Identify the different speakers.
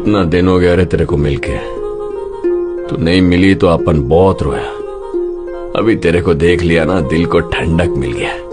Speaker 1: इतना दिन हो गया रे तेरे को मिलके। तू नहीं मिली तो अपन बहुत रोया। अभी तेरे को देख लिया ना, दिल को ठंडक मिल गया।